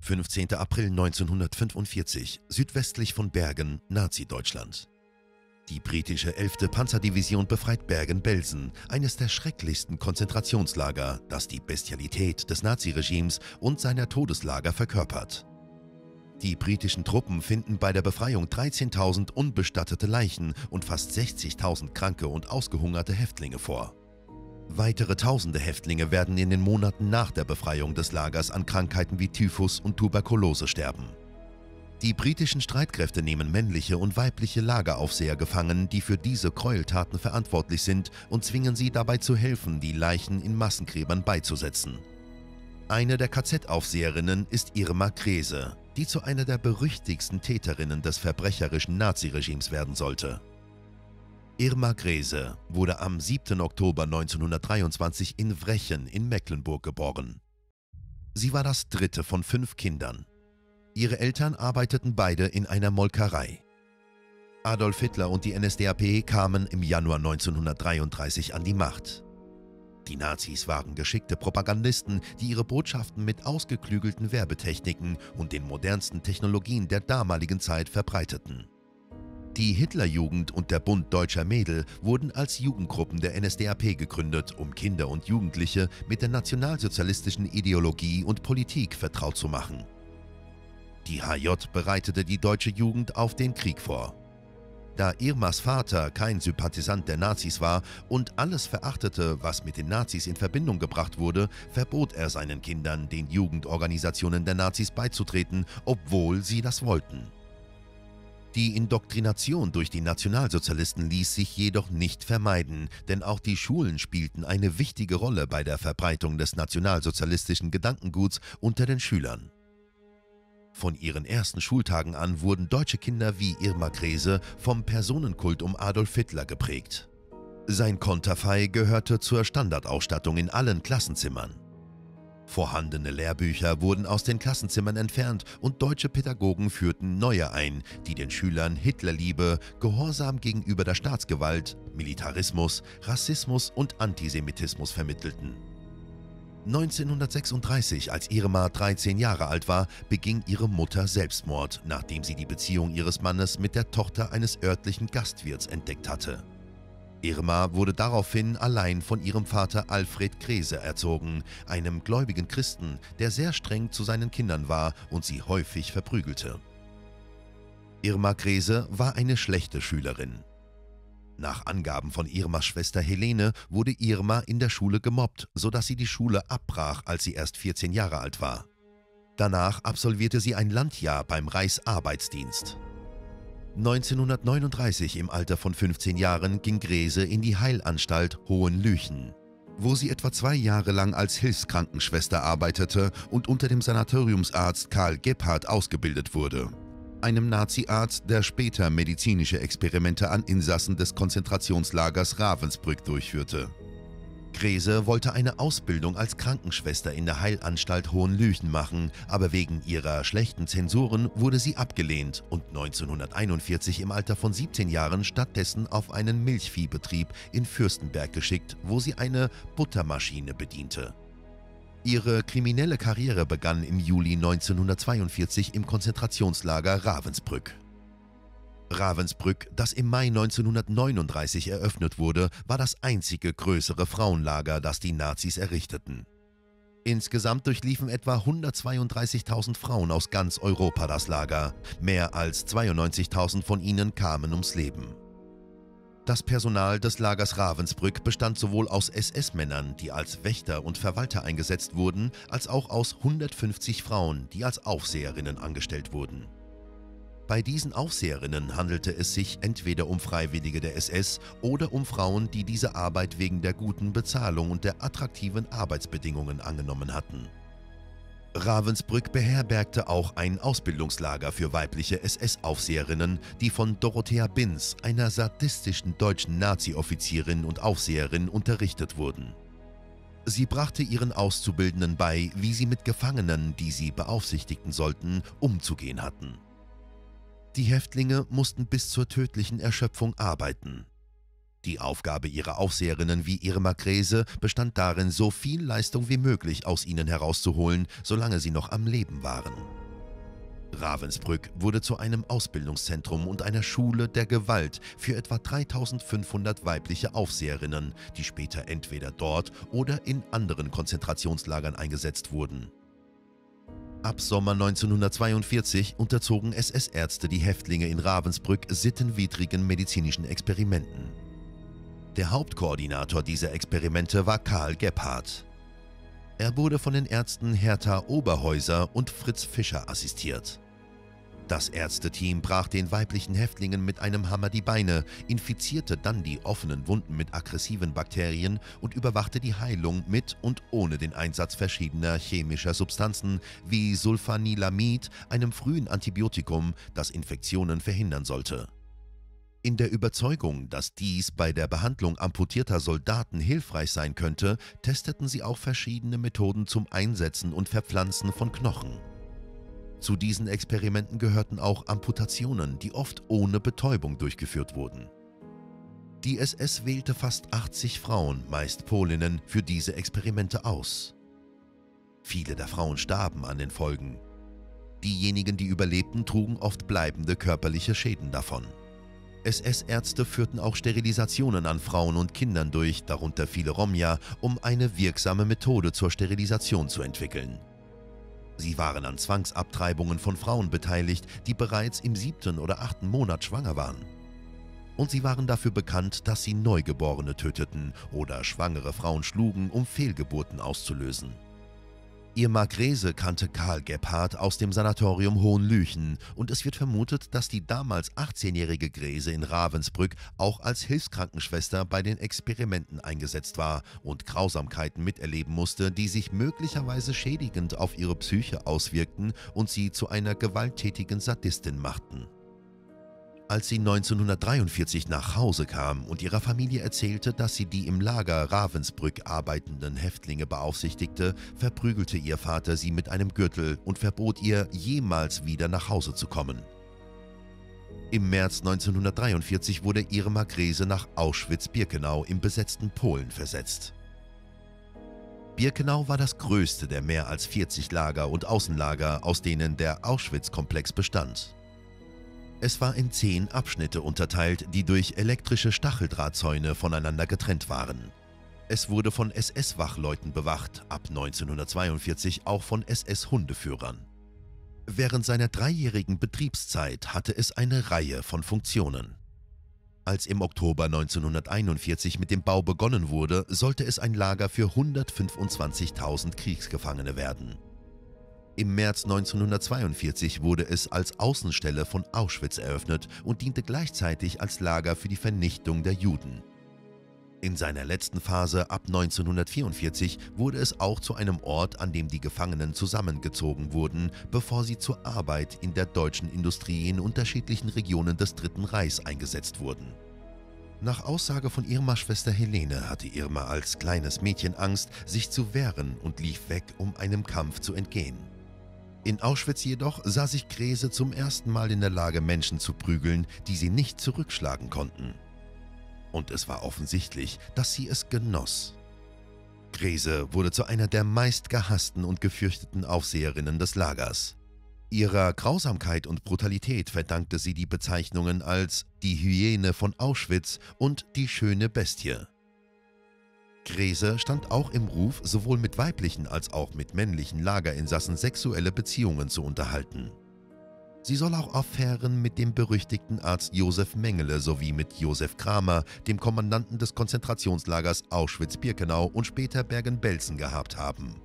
15. April 1945, südwestlich von Bergen, Nazi-Deutschland. Die britische 11. Panzerdivision befreit Bergen-Belsen, eines der schrecklichsten Konzentrationslager, das die Bestialität des Naziregimes und seiner Todeslager verkörpert. Die britischen Truppen finden bei der Befreiung 13.000 unbestattete Leichen und fast 60.000 kranke und ausgehungerte Häftlinge vor. Weitere tausende Häftlinge werden in den Monaten nach der Befreiung des Lagers an Krankheiten wie Typhus und Tuberkulose sterben. Die britischen Streitkräfte nehmen männliche und weibliche Lageraufseher gefangen, die für diese Gräueltaten verantwortlich sind und zwingen sie dabei zu helfen, die Leichen in Massengräbern beizusetzen. Eine der KZ-Aufseherinnen ist Irma Krese, die zu einer der berüchtigsten Täterinnen des verbrecherischen Naziregimes werden sollte. Irma Grese wurde am 7. Oktober 1923 in Wrechen in Mecklenburg geboren. Sie war das dritte von fünf Kindern. Ihre Eltern arbeiteten beide in einer Molkerei. Adolf Hitler und die NSDAP kamen im Januar 1933 an die Macht. Die Nazis waren geschickte Propagandisten, die ihre Botschaften mit ausgeklügelten Werbetechniken und den modernsten Technologien der damaligen Zeit verbreiteten. Die Hitlerjugend und der Bund Deutscher Mädel wurden als Jugendgruppen der NSDAP gegründet, um Kinder und Jugendliche mit der nationalsozialistischen Ideologie und Politik vertraut zu machen. Die HJ bereitete die deutsche Jugend auf den Krieg vor. Da Irmas Vater kein Sympathisant der Nazis war und alles verachtete, was mit den Nazis in Verbindung gebracht wurde, verbot er seinen Kindern, den Jugendorganisationen der Nazis beizutreten, obwohl sie das wollten. Die Indoktrination durch die Nationalsozialisten ließ sich jedoch nicht vermeiden, denn auch die Schulen spielten eine wichtige Rolle bei der Verbreitung des nationalsozialistischen Gedankenguts unter den Schülern. Von ihren ersten Schultagen an wurden deutsche Kinder wie Irma Krese vom Personenkult um Adolf Hitler geprägt. Sein Konterfei gehörte zur Standardausstattung in allen Klassenzimmern. Vorhandene Lehrbücher wurden aus den Klassenzimmern entfernt und deutsche Pädagogen führten neue ein, die den Schülern Hitlerliebe, Gehorsam gegenüber der Staatsgewalt, Militarismus, Rassismus und Antisemitismus vermittelten. 1936, als Irma 13 Jahre alt war, beging ihre Mutter Selbstmord, nachdem sie die Beziehung ihres Mannes mit der Tochter eines örtlichen Gastwirts entdeckt hatte. Irma wurde daraufhin allein von ihrem Vater Alfred Krese erzogen, einem gläubigen Christen, der sehr streng zu seinen Kindern war und sie häufig verprügelte. Irma Krese war eine schlechte Schülerin. Nach Angaben von Irmas Schwester Helene wurde Irma in der Schule gemobbt, sodass sie die Schule abbrach, als sie erst 14 Jahre alt war. Danach absolvierte sie ein Landjahr beim Reichsarbeitsdienst. 1939 im Alter von 15 Jahren ging Grese in die Heilanstalt Hohenlüchen, wo sie etwa zwei Jahre lang als Hilfskrankenschwester arbeitete und unter dem Sanatoriumsarzt Karl Gebhardt ausgebildet wurde einem Nazi-Arzt, der später medizinische Experimente an Insassen des Konzentrationslagers Ravensbrück durchführte. Grese wollte eine Ausbildung als Krankenschwester in der Heilanstalt Hohenlüchen machen, aber wegen ihrer schlechten Zensuren wurde sie abgelehnt und 1941 im Alter von 17 Jahren stattdessen auf einen Milchviehbetrieb in Fürstenberg geschickt, wo sie eine Buttermaschine bediente. Ihre kriminelle Karriere begann im Juli 1942 im Konzentrationslager Ravensbrück. Ravensbrück, das im Mai 1939 eröffnet wurde, war das einzige größere Frauenlager, das die Nazis errichteten. Insgesamt durchliefen etwa 132.000 Frauen aus ganz Europa das Lager. Mehr als 92.000 von ihnen kamen ums Leben. Das Personal des Lagers Ravensbrück bestand sowohl aus SS-Männern, die als Wächter und Verwalter eingesetzt wurden, als auch aus 150 Frauen, die als Aufseherinnen angestellt wurden. Bei diesen Aufseherinnen handelte es sich entweder um Freiwillige der SS oder um Frauen, die diese Arbeit wegen der guten Bezahlung und der attraktiven Arbeitsbedingungen angenommen hatten. Ravensbrück beherbergte auch ein Ausbildungslager für weibliche SS-Aufseherinnen, die von Dorothea Binz, einer sadistischen deutschen Nazi-Offizierin und Aufseherin, unterrichtet wurden. Sie brachte ihren Auszubildenden bei, wie sie mit Gefangenen, die sie beaufsichtigten sollten, umzugehen hatten. Die Häftlinge mussten bis zur tödlichen Erschöpfung arbeiten. Die Aufgabe ihrer Aufseherinnen wie Irma Gräse bestand darin, so viel Leistung wie möglich aus ihnen herauszuholen, solange sie noch am Leben waren. Ravensbrück wurde zu einem Ausbildungszentrum und einer Schule der Gewalt für etwa 3500 weibliche Aufseherinnen, die später entweder dort oder in anderen Konzentrationslagern eingesetzt wurden. Ab Sommer 1942 unterzogen SS-Ärzte die Häftlinge in Ravensbrück sittenwidrigen medizinischen Experimenten. Der Hauptkoordinator dieser Experimente war Karl Gebhardt. Er wurde von den Ärzten Hertha Oberhäuser und Fritz Fischer assistiert. Das Ärzteteam brach den weiblichen Häftlingen mit einem Hammer die Beine, infizierte dann die offenen Wunden mit aggressiven Bakterien und überwachte die Heilung mit und ohne den Einsatz verschiedener chemischer Substanzen wie Sulfanilamid, einem frühen Antibiotikum, das Infektionen verhindern sollte. In der Überzeugung, dass dies bei der Behandlung amputierter Soldaten hilfreich sein könnte, testeten sie auch verschiedene Methoden zum Einsetzen und Verpflanzen von Knochen. Zu diesen Experimenten gehörten auch Amputationen, die oft ohne Betäubung durchgeführt wurden. Die SS wählte fast 80 Frauen, meist Polinnen, für diese Experimente aus. Viele der Frauen starben an den Folgen. Diejenigen, die überlebten, trugen oft bleibende körperliche Schäden davon. SS-Ärzte führten auch Sterilisationen an Frauen und Kindern durch, darunter viele Romja, um eine wirksame Methode zur Sterilisation zu entwickeln. Sie waren an Zwangsabtreibungen von Frauen beteiligt, die bereits im siebten oder achten Monat schwanger waren. Und sie waren dafür bekannt, dass sie Neugeborene töteten oder schwangere Frauen schlugen, um Fehlgeburten auszulösen. Ihr Grese kannte Karl Gebhardt aus dem Sanatorium Hohenlüchen und es wird vermutet, dass die damals 18-jährige Grese in Ravensbrück auch als Hilfskrankenschwester bei den Experimenten eingesetzt war und Grausamkeiten miterleben musste, die sich möglicherweise schädigend auf ihre Psyche auswirkten und sie zu einer gewalttätigen Sadistin machten. Als sie 1943 nach Hause kam und ihrer Familie erzählte, dass sie die im Lager Ravensbrück arbeitenden Häftlinge beaufsichtigte, verprügelte ihr Vater sie mit einem Gürtel und verbot ihr, jemals wieder nach Hause zu kommen. Im März 1943 wurde Irma Grese nach Auschwitz-Birkenau im besetzten Polen versetzt. Birkenau war das größte der mehr als 40 Lager und Außenlager, aus denen der Auschwitz-Komplex bestand. Es war in zehn Abschnitte unterteilt, die durch elektrische Stacheldrahtzäune voneinander getrennt waren. Es wurde von SS-Wachleuten bewacht, ab 1942 auch von SS-Hundeführern. Während seiner dreijährigen Betriebszeit hatte es eine Reihe von Funktionen. Als im Oktober 1941 mit dem Bau begonnen wurde, sollte es ein Lager für 125.000 Kriegsgefangene werden. Im März 1942 wurde es als Außenstelle von Auschwitz eröffnet und diente gleichzeitig als Lager für die Vernichtung der Juden. In seiner letzten Phase ab 1944 wurde es auch zu einem Ort, an dem die Gefangenen zusammengezogen wurden, bevor sie zur Arbeit in der deutschen Industrie in unterschiedlichen Regionen des Dritten Reichs eingesetzt wurden. Nach Aussage von Irmas Schwester Helene hatte Irma als kleines Mädchen Angst, sich zu wehren und lief weg, um einem Kampf zu entgehen. In Auschwitz jedoch sah sich Grese zum ersten Mal in der Lage, Menschen zu prügeln, die sie nicht zurückschlagen konnten. Und es war offensichtlich, dass sie es genoss. Grese wurde zu einer der meistgehassten und gefürchteten Aufseherinnen des Lagers. Ihrer Grausamkeit und Brutalität verdankte sie die Bezeichnungen als die Hyäne von Auschwitz und die schöne Bestie. Grese stand auch im Ruf, sowohl mit weiblichen als auch mit männlichen Lagerinsassen sexuelle Beziehungen zu unterhalten. Sie soll auch Affären mit dem berüchtigten Arzt Josef Mengele sowie mit Josef Kramer, dem Kommandanten des Konzentrationslagers Auschwitz-Birkenau und später Bergen-Belsen gehabt haben.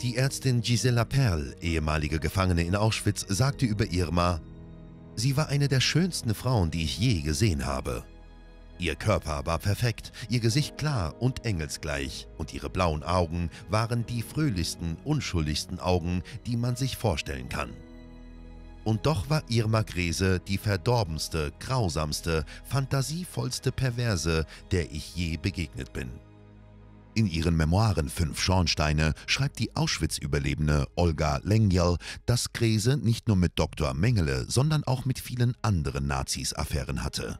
Die Ärztin Gisela Perl, ehemalige Gefangene in Auschwitz, sagte über Irma, Sie war eine der schönsten Frauen, die ich je gesehen habe. Ihr Körper war perfekt, ihr Gesicht klar und engelsgleich und ihre blauen Augen waren die fröhlichsten, unschuldigsten Augen, die man sich vorstellen kann. Und doch war Irma Grese die verdorbenste, grausamste, fantasievollste Perverse, der ich je begegnet bin. In ihren Memoiren Fünf Schornsteine schreibt die Auschwitz-Überlebende Olga Lengyel, dass Grese nicht nur mit Dr. Mengele, sondern auch mit vielen anderen Nazis Affären hatte.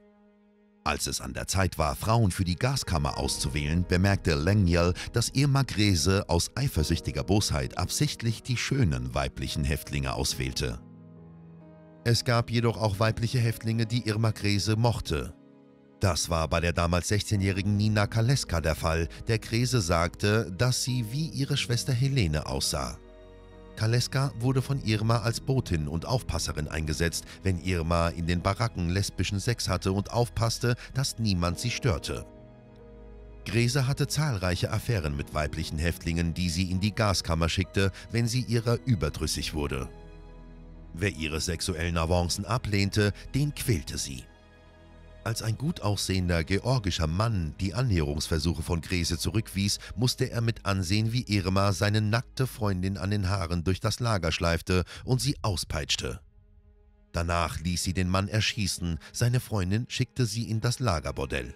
Als es an der Zeit war, Frauen für die Gaskammer auszuwählen, bemerkte Lengyel, dass Irma Grese aus eifersüchtiger Bosheit absichtlich die schönen weiblichen Häftlinge auswählte. Es gab jedoch auch weibliche Häftlinge, die Irma Krese mochte. Das war bei der damals 16-jährigen Nina Kaleska der Fall, der Krese sagte, dass sie wie ihre Schwester Helene aussah. Kaleska wurde von Irma als Botin und Aufpasserin eingesetzt, wenn Irma in den Baracken lesbischen Sex hatte und aufpasste, dass niemand sie störte. Grese hatte zahlreiche Affären mit weiblichen Häftlingen, die sie in die Gaskammer schickte, wenn sie ihrer überdrüssig wurde. Wer ihre sexuellen Avancen ablehnte, den quälte sie. Als ein gut aussehender georgischer Mann die Annäherungsversuche von Grese zurückwies, musste er mit ansehen, wie Irma seine nackte Freundin an den Haaren durch das Lager schleifte und sie auspeitschte. Danach ließ sie den Mann erschießen, seine Freundin schickte sie in das Lagerbordell.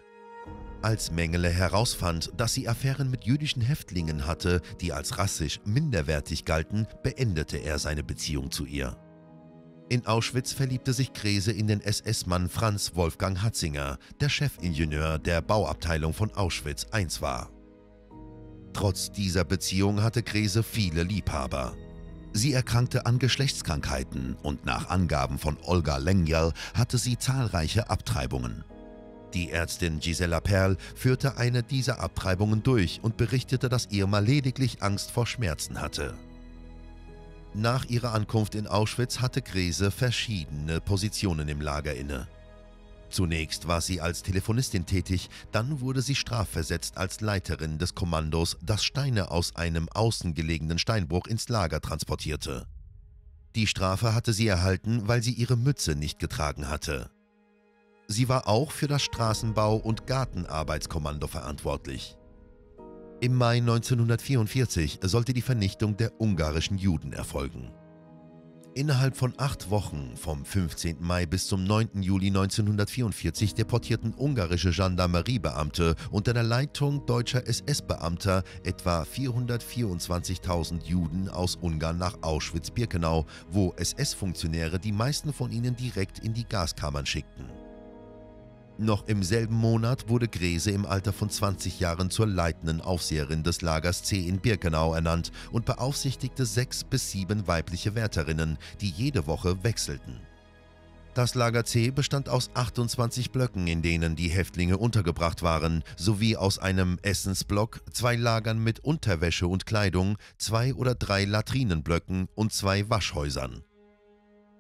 Als Mengele herausfand, dass sie Affären mit jüdischen Häftlingen hatte, die als rassisch minderwertig galten, beendete er seine Beziehung zu ihr. In Auschwitz verliebte sich Krese in den SS-Mann Franz Wolfgang Hatzinger, der Chefingenieur der Bauabteilung von Auschwitz I war. Trotz dieser Beziehung hatte Krese viele Liebhaber. Sie erkrankte an Geschlechtskrankheiten und nach Angaben von Olga Lengyal hatte sie zahlreiche Abtreibungen. Die Ärztin Gisela Perl führte eine dieser Abtreibungen durch und berichtete, dass Irma lediglich Angst vor Schmerzen hatte. Nach ihrer Ankunft in Auschwitz hatte Grese verschiedene Positionen im Lager inne. Zunächst war sie als Telefonistin tätig, dann wurde sie strafversetzt als Leiterin des Kommandos, das Steine aus einem außen gelegenen Steinbruch ins Lager transportierte. Die Strafe hatte sie erhalten, weil sie ihre Mütze nicht getragen hatte. Sie war auch für das Straßenbau- und Gartenarbeitskommando verantwortlich. Im Mai 1944 sollte die Vernichtung der ungarischen Juden erfolgen. Innerhalb von acht Wochen, vom 15. Mai bis zum 9. Juli 1944, deportierten ungarische Gendarmeriebeamte unter der Leitung deutscher SS-Beamter etwa 424.000 Juden aus Ungarn nach Auschwitz-Birkenau, wo SS-Funktionäre die meisten von ihnen direkt in die Gaskammern schickten. Noch im selben Monat wurde Grese im Alter von 20 Jahren zur leitenden Aufseherin des Lagers C in Birkenau ernannt und beaufsichtigte sechs bis sieben weibliche Wärterinnen, die jede Woche wechselten. Das Lager C bestand aus 28 Blöcken, in denen die Häftlinge untergebracht waren, sowie aus einem Essensblock, zwei Lagern mit Unterwäsche und Kleidung, zwei oder drei Latrinenblöcken und zwei Waschhäusern.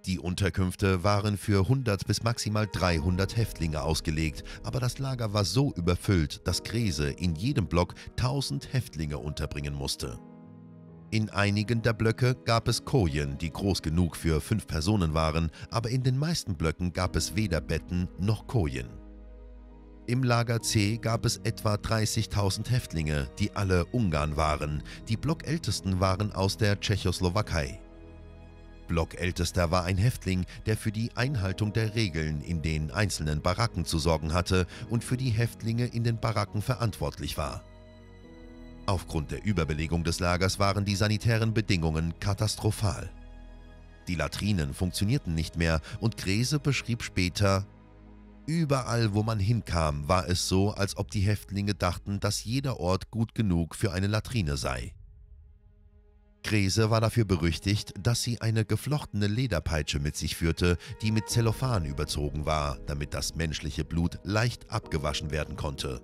Die Unterkünfte waren für 100 bis maximal 300 Häftlinge ausgelegt, aber das Lager war so überfüllt, dass Grese in jedem Block 1000 Häftlinge unterbringen musste. In einigen der Blöcke gab es Kojen, die groß genug für fünf Personen waren, aber in den meisten Blöcken gab es weder Betten noch Kojen. Im Lager C gab es etwa 30.000 Häftlinge, die alle Ungarn waren. Die Blockältesten waren aus der Tschechoslowakei. Blockältester war ein Häftling, der für die Einhaltung der Regeln in den einzelnen Baracken zu sorgen hatte und für die Häftlinge in den Baracken verantwortlich war. Aufgrund der Überbelegung des Lagers waren die sanitären Bedingungen katastrophal. Die Latrinen funktionierten nicht mehr und Grese beschrieb später, Überall, wo man hinkam, war es so, als ob die Häftlinge dachten, dass jeder Ort gut genug für eine Latrine sei. Grese war dafür berüchtigt, dass sie eine geflochtene Lederpeitsche mit sich führte, die mit Zellophan überzogen war, damit das menschliche Blut leicht abgewaschen werden konnte.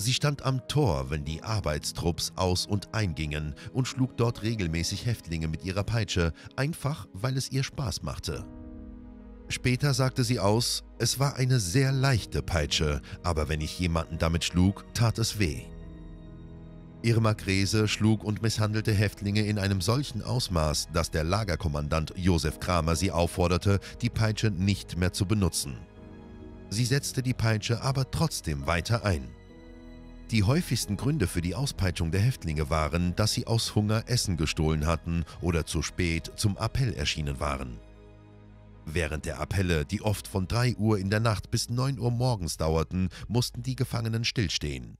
Sie stand am Tor, wenn die Arbeitstrupps aus- und eingingen und schlug dort regelmäßig Häftlinge mit ihrer Peitsche, einfach weil es ihr Spaß machte. Später sagte sie aus, es war eine sehr leichte Peitsche, aber wenn ich jemanden damit schlug, tat es weh. Irma Grese schlug und misshandelte Häftlinge in einem solchen Ausmaß, dass der Lagerkommandant Josef Kramer sie aufforderte, die Peitsche nicht mehr zu benutzen. Sie setzte die Peitsche aber trotzdem weiter ein. Die häufigsten Gründe für die Auspeitschung der Häftlinge waren, dass sie aus Hunger Essen gestohlen hatten oder zu spät zum Appell erschienen waren. Während der Appelle, die oft von 3 Uhr in der Nacht bis 9 Uhr morgens dauerten, mussten die Gefangenen stillstehen.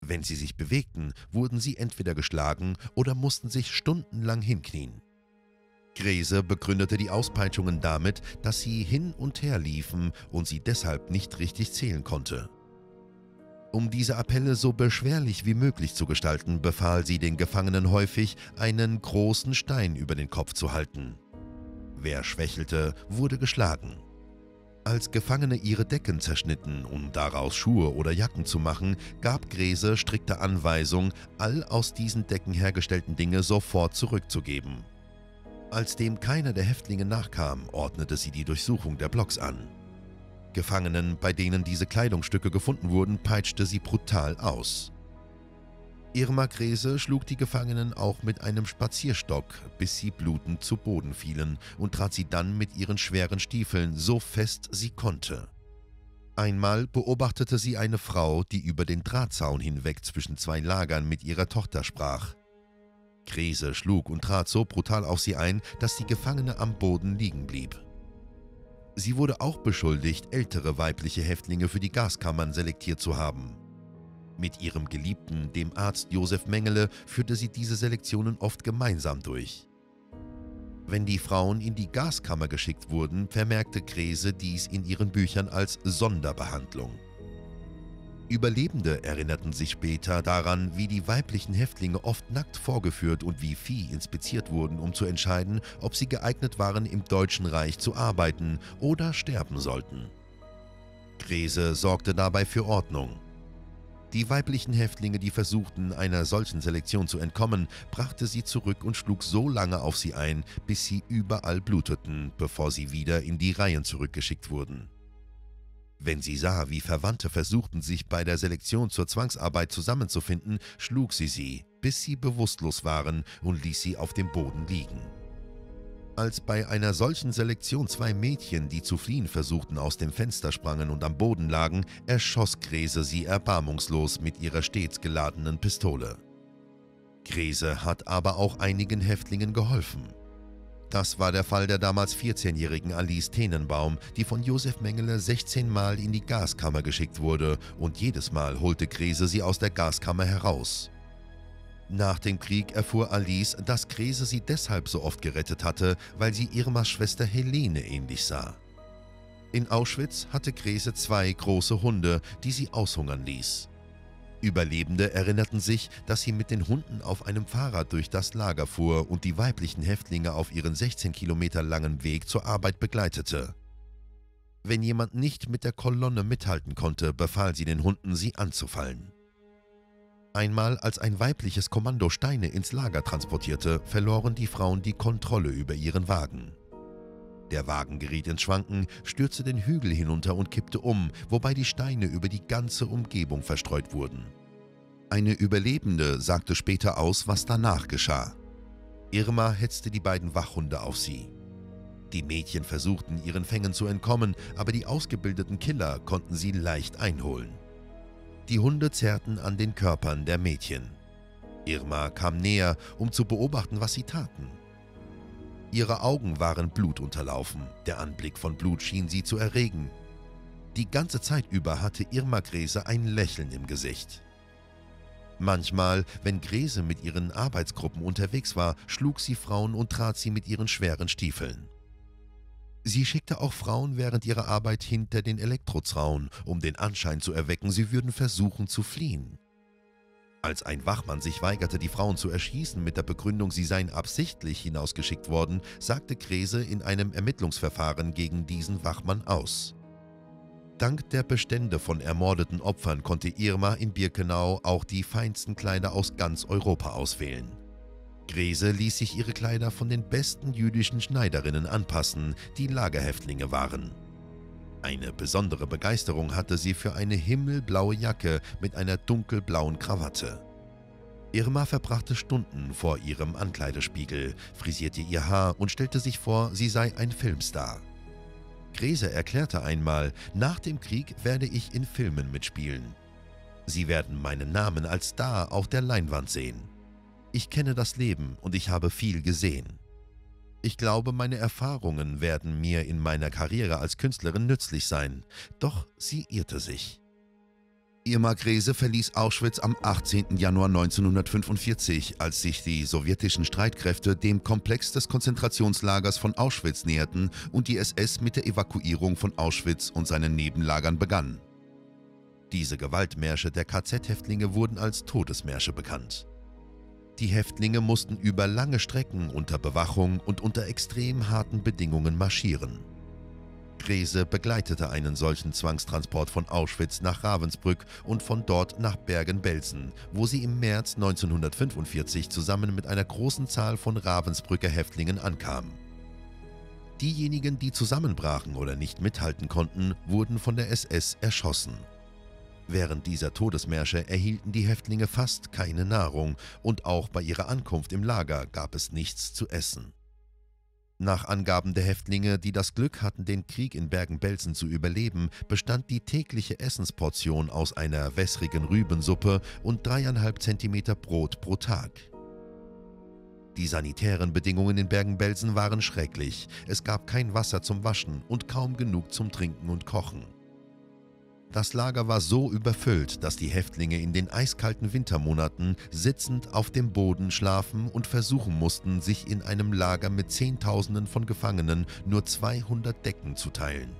Wenn sie sich bewegten, wurden sie entweder geschlagen oder mussten sich stundenlang hinknien. Grese begründete die Auspeitschungen damit, dass sie hin und her liefen und sie deshalb nicht richtig zählen konnte. Um diese Appelle so beschwerlich wie möglich zu gestalten, befahl sie den Gefangenen häufig, einen großen Stein über den Kopf zu halten. Wer schwächelte, wurde geschlagen. Als Gefangene ihre Decken zerschnitten, um daraus Schuhe oder Jacken zu machen, gab Grese strikte Anweisung, all aus diesen Decken hergestellten Dinge sofort zurückzugeben. Als dem keiner der Häftlinge nachkam, ordnete sie die Durchsuchung der Blocks an. Gefangenen, bei denen diese Kleidungsstücke gefunden wurden, peitschte sie brutal aus. Irma Grese schlug die Gefangenen auch mit einem Spazierstock, bis sie blutend zu Boden fielen und trat sie dann mit ihren schweren Stiefeln so fest sie konnte. Einmal beobachtete sie eine Frau, die über den Drahtzaun hinweg zwischen zwei Lagern mit ihrer Tochter sprach. Grese schlug und trat so brutal auf sie ein, dass die Gefangene am Boden liegen blieb. Sie wurde auch beschuldigt, ältere weibliche Häftlinge für die Gaskammern selektiert zu haben. Mit ihrem Geliebten, dem Arzt Josef Mengele, führte sie diese Selektionen oft gemeinsam durch. Wenn die Frauen in die Gaskammer geschickt wurden, vermerkte Krese dies in ihren Büchern als Sonderbehandlung. Überlebende erinnerten sich später daran, wie die weiblichen Häftlinge oft nackt vorgeführt und wie Vieh inspiziert wurden, um zu entscheiden, ob sie geeignet waren, im Deutschen Reich zu arbeiten oder sterben sollten. Krese sorgte dabei für Ordnung. Die weiblichen Häftlinge, die versuchten, einer solchen Selektion zu entkommen, brachte sie zurück und schlug so lange auf sie ein, bis sie überall bluteten, bevor sie wieder in die Reihen zurückgeschickt wurden. Wenn sie sah, wie Verwandte versuchten, sich bei der Selektion zur Zwangsarbeit zusammenzufinden, schlug sie sie, bis sie bewusstlos waren und ließ sie auf dem Boden liegen. Als bei einer solchen Selektion zwei Mädchen, die zu fliehen versuchten, aus dem Fenster sprangen und am Boden lagen, erschoss Grese sie erbarmungslos mit ihrer stets geladenen Pistole. Grese hat aber auch einigen Häftlingen geholfen. Das war der Fall der damals 14-jährigen Alice Tenenbaum, die von Josef Mengele 16 Mal in die Gaskammer geschickt wurde und jedes Mal holte Grese sie aus der Gaskammer heraus. Nach dem Krieg erfuhr Alice, dass Krese sie deshalb so oft gerettet hatte, weil sie Irmas Schwester Helene ähnlich sah. In Auschwitz hatte Krese zwei große Hunde, die sie aushungern ließ. Überlebende erinnerten sich, dass sie mit den Hunden auf einem Fahrrad durch das Lager fuhr und die weiblichen Häftlinge auf ihren 16 Kilometer langen Weg zur Arbeit begleitete. Wenn jemand nicht mit der Kolonne mithalten konnte, befahl sie den Hunden, sie anzufallen. Einmal, als ein weibliches Kommando Steine ins Lager transportierte, verloren die Frauen die Kontrolle über ihren Wagen. Der Wagen geriet ins Schwanken, stürzte den Hügel hinunter und kippte um, wobei die Steine über die ganze Umgebung verstreut wurden. Eine Überlebende sagte später aus, was danach geschah. Irma hetzte die beiden Wachhunde auf sie. Die Mädchen versuchten, ihren Fängen zu entkommen, aber die ausgebildeten Killer konnten sie leicht einholen. Die Hunde zerrten an den Körpern der Mädchen. Irma kam näher, um zu beobachten, was sie taten. Ihre Augen waren blutunterlaufen, der Anblick von Blut schien sie zu erregen. Die ganze Zeit über hatte Irma Grese ein Lächeln im Gesicht. Manchmal, wenn Grese mit ihren Arbeitsgruppen unterwegs war, schlug sie Frauen und trat sie mit ihren schweren Stiefeln. Sie schickte auch Frauen während ihrer Arbeit hinter den Elektrozaun, um den Anschein zu erwecken, sie würden versuchen zu fliehen. Als ein Wachmann sich weigerte, die Frauen zu erschießen mit der Begründung, sie seien absichtlich hinausgeschickt worden, sagte Krese in einem Ermittlungsverfahren gegen diesen Wachmann aus. Dank der Bestände von ermordeten Opfern konnte Irma in Birkenau auch die feinsten Kleider aus ganz Europa auswählen. Grese ließ sich ihre Kleider von den besten jüdischen Schneiderinnen anpassen, die Lagerhäftlinge waren. Eine besondere Begeisterung hatte sie für eine himmelblaue Jacke mit einer dunkelblauen Krawatte. Irma verbrachte Stunden vor ihrem Ankleidespiegel, frisierte ihr Haar und stellte sich vor, sie sei ein Filmstar. Grese erklärte einmal, nach dem Krieg werde ich in Filmen mitspielen. Sie werden meinen Namen als Star auf der Leinwand sehen. Ich kenne das Leben und ich habe viel gesehen. Ich glaube, meine Erfahrungen werden mir in meiner Karriere als Künstlerin nützlich sein. Doch sie irrte sich. Irma Grese verließ Auschwitz am 18. Januar 1945, als sich die sowjetischen Streitkräfte dem Komplex des Konzentrationslagers von Auschwitz näherten und die SS mit der Evakuierung von Auschwitz und seinen Nebenlagern begann. Diese Gewaltmärsche der KZ-Häftlinge wurden als Todesmärsche bekannt. Die Häftlinge mussten über lange Strecken unter Bewachung und unter extrem harten Bedingungen marschieren. Grese begleitete einen solchen Zwangstransport von Auschwitz nach Ravensbrück und von dort nach Bergen-Belsen, wo sie im März 1945 zusammen mit einer großen Zahl von Ravensbrücker Häftlingen ankam. Diejenigen, die zusammenbrachen oder nicht mithalten konnten, wurden von der SS erschossen. Während dieser Todesmärsche erhielten die Häftlinge fast keine Nahrung und auch bei ihrer Ankunft im Lager gab es nichts zu essen. Nach Angaben der Häftlinge, die das Glück hatten, den Krieg in Bergen-Belsen zu überleben, bestand die tägliche Essensportion aus einer wässrigen Rübensuppe und dreieinhalb Zentimeter Brot pro Tag. Die sanitären Bedingungen in Bergen-Belsen waren schrecklich. Es gab kein Wasser zum Waschen und kaum genug zum Trinken und Kochen. Das Lager war so überfüllt, dass die Häftlinge in den eiskalten Wintermonaten sitzend auf dem Boden schlafen und versuchen mussten, sich in einem Lager mit Zehntausenden von Gefangenen nur 200 Decken zu teilen.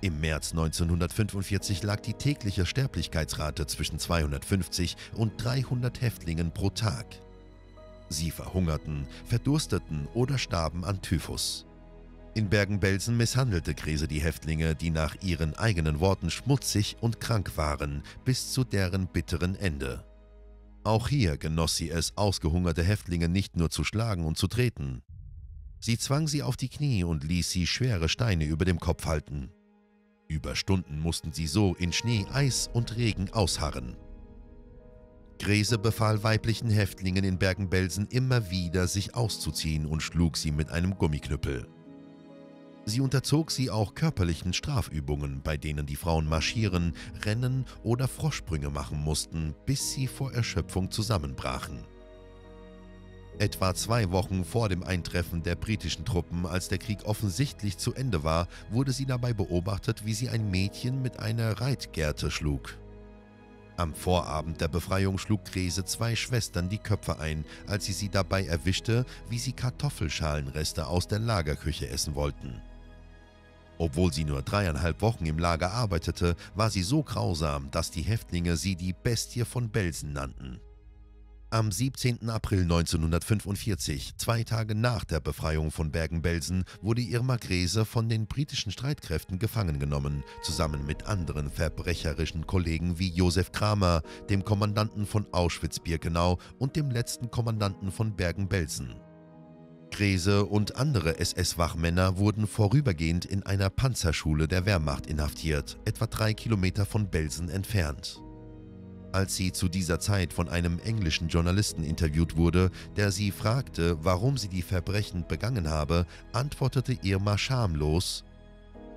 Im März 1945 lag die tägliche Sterblichkeitsrate zwischen 250 und 300 Häftlingen pro Tag. Sie verhungerten, verdursteten oder starben an Typhus. In Bergen-Belsen misshandelte Krese die Häftlinge, die nach ihren eigenen Worten schmutzig und krank waren, bis zu deren bitteren Ende. Auch hier genoss sie es, ausgehungerte Häftlinge nicht nur zu schlagen und zu treten. Sie zwang sie auf die Knie und ließ sie schwere Steine über dem Kopf halten. Über Stunden mussten sie so in Schnee, Eis und Regen ausharren. Grese befahl weiblichen Häftlingen in Bergen-Belsen immer wieder, sich auszuziehen und schlug sie mit einem Gummiknüppel. Sie unterzog sie auch körperlichen Strafübungen, bei denen die Frauen marschieren, rennen oder Froschsprünge machen mussten, bis sie vor Erschöpfung zusammenbrachen. Etwa zwei Wochen vor dem Eintreffen der britischen Truppen, als der Krieg offensichtlich zu Ende war, wurde sie dabei beobachtet, wie sie ein Mädchen mit einer Reitgerte schlug. Am Vorabend der Befreiung schlug Grese zwei Schwestern die Köpfe ein, als sie sie dabei erwischte, wie sie Kartoffelschalenreste aus der Lagerküche essen wollten. Obwohl sie nur dreieinhalb Wochen im Lager arbeitete, war sie so grausam, dass die Häftlinge sie die Bestie von Belsen nannten. Am 17. April 1945, zwei Tage nach der Befreiung von Bergen-Belsen, wurde Irma Grese von den britischen Streitkräften gefangen genommen, zusammen mit anderen verbrecherischen Kollegen wie Josef Kramer, dem Kommandanten von Auschwitz-Birkenau und dem letzten Kommandanten von Bergen-Belsen. Grese und andere SS-Wachmänner wurden vorübergehend in einer Panzerschule der Wehrmacht inhaftiert, etwa drei Kilometer von Belsen entfernt. Als sie zu dieser Zeit von einem englischen Journalisten interviewt wurde, der sie fragte, warum sie die Verbrechen begangen habe, antwortete Irma schamlos,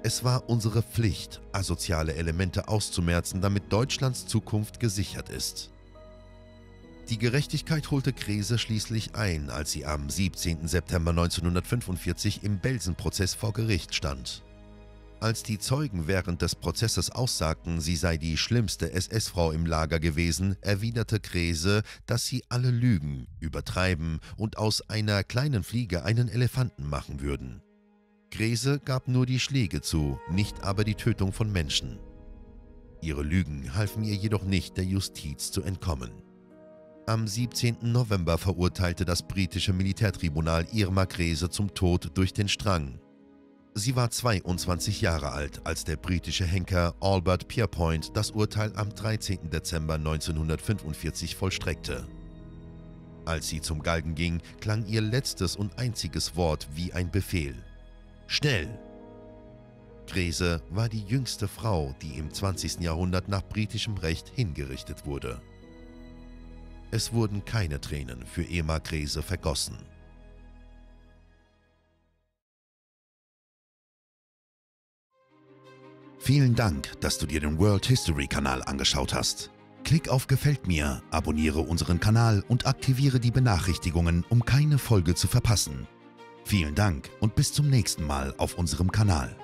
es war unsere Pflicht, asoziale Elemente auszumerzen, damit Deutschlands Zukunft gesichert ist. Die Gerechtigkeit holte Krese schließlich ein, als sie am 17. September 1945 im Belsen-Prozess vor Gericht stand. Als die Zeugen während des Prozesses aussagten, sie sei die schlimmste SS-Frau im Lager gewesen, erwiderte Krese, dass sie alle lügen, übertreiben und aus einer kleinen Fliege einen Elefanten machen würden. Grese gab nur die Schläge zu, nicht aber die Tötung von Menschen. Ihre Lügen halfen ihr jedoch nicht, der Justiz zu entkommen. Am 17. November verurteilte das britische Militärtribunal Irma Grese zum Tod durch den Strang. Sie war 22 Jahre alt, als der britische Henker Albert Pierpoint das Urteil am 13. Dezember 1945 vollstreckte. Als sie zum Galgen ging, klang ihr letztes und einziges Wort wie ein Befehl. Schnell! Grese war die jüngste Frau, die im 20. Jahrhundert nach britischem Recht hingerichtet wurde. Es wurden keine Tränen für Ema Grese vergossen. Vielen Dank, dass du dir den World History Kanal angeschaut hast. Klick auf Gefällt mir, abonniere unseren Kanal und aktiviere die Benachrichtigungen, um keine Folge zu verpassen. Vielen Dank und bis zum nächsten Mal auf unserem Kanal.